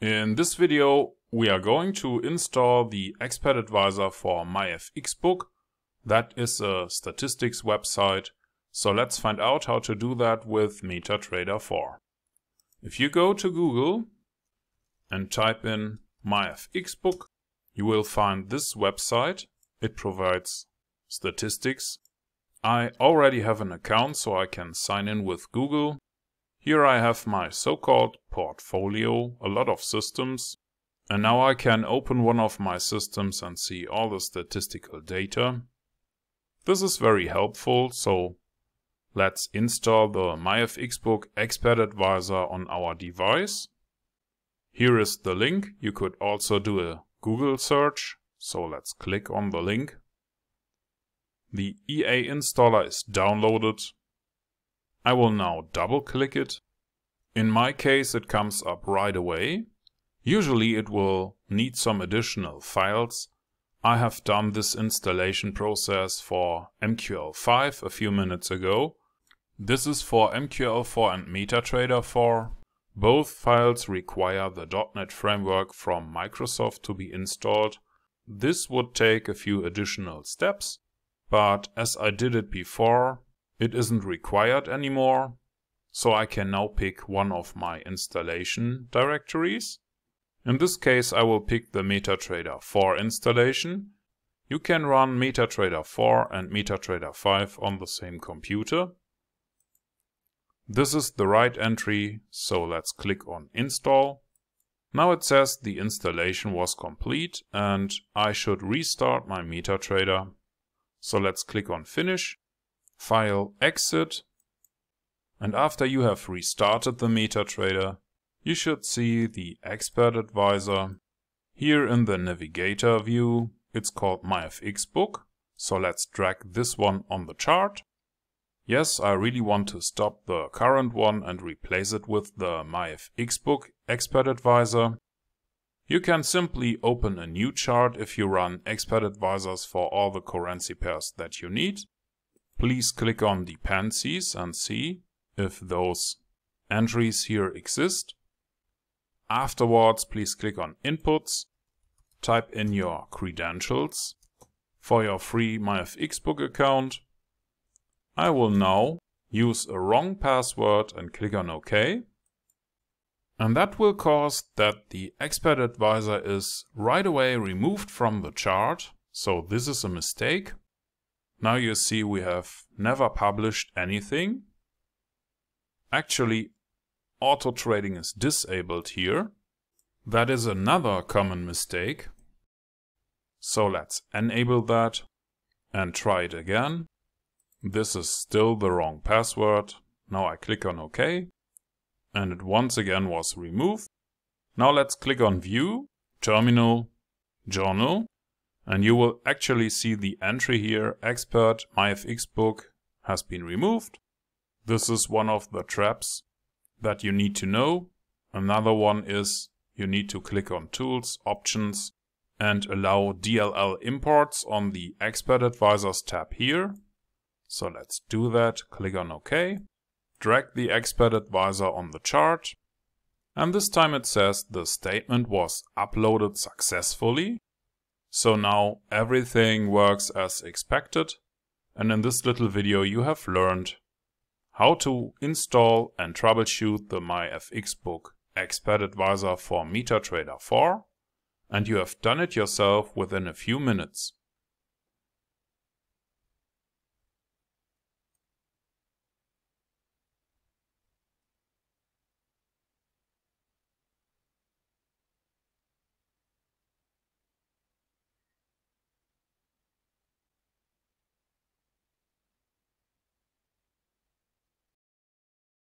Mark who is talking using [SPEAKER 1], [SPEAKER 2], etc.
[SPEAKER 1] In this video, we are going to install the Expert Advisor for MyFXBook. That is a statistics website. So let's find out how to do that with MetaTrader 4. If you go to Google and type in MyFXBook, you will find this website. It provides statistics. I already have an account so I can sign in with Google here I have my so-called portfolio, a lot of systems. And now I can open one of my systems and see all the statistical data. This is very helpful, so let's install the MyFXBook Expert Advisor on our device. Here is the link. You could also do a Google search, so let's click on the link. The EA installer is downloaded. I will now double click it. In my case it comes up right away. Usually it will need some additional files. I have done this installation process for MQL5 a few minutes ago. This is for MQL4 and MetaTrader 4. Both files require the .NET framework from Microsoft to be installed. This would take a few additional steps, but as I did it before, it isn't required anymore, so I can now pick one of my installation directories. In this case I will pick the MetaTrader 4 installation. You can run MetaTrader 4 and MetaTrader 5 on the same computer. This is the right entry, so let's click on install. Now it says the installation was complete and I should restart my MetaTrader. So let's click on finish file exit. And after you have restarted the MetaTrader, you should see the Expert Advisor. Here in the navigator view, it's called MyFXBook. So let's drag this one on the chart. Yes, I really want to stop the current one and replace it with the MyFXBook Expert Advisor. You can simply open a new chart if you run Expert Advisors for all the currency pairs that you need. Please click on dependencies and see if those entries here exist. Afterwards, please click on inputs, type in your credentials for your free MyFXBook account. I will now use a wrong password and click on OK. And that will cause that the Expert Advisor is right away removed from the chart. So this is a mistake. Now you see we have never published anything. Actually, auto trading is disabled here. That is another common mistake. So let's enable that and try it again. This is still the wrong password. Now I click on OK and it once again was removed. Now let's click on View, Terminal, Journal and you will actually see the entry here, expert myfxbook has been removed. This is one of the traps that you need to know. Another one is you need to click on tools, options and allow DLL imports on the expert advisors tab here. So let's do that. Click on OK. Drag the expert advisor on the chart. And this time it says the statement was uploaded successfully. So now everything works as expected and in this little video you have learned how to install and troubleshoot the MyFXBook Expert Advisor for MetaTrader 4 and you have done it yourself within a few minutes.